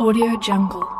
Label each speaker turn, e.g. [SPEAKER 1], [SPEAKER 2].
[SPEAKER 1] Audio Jungle.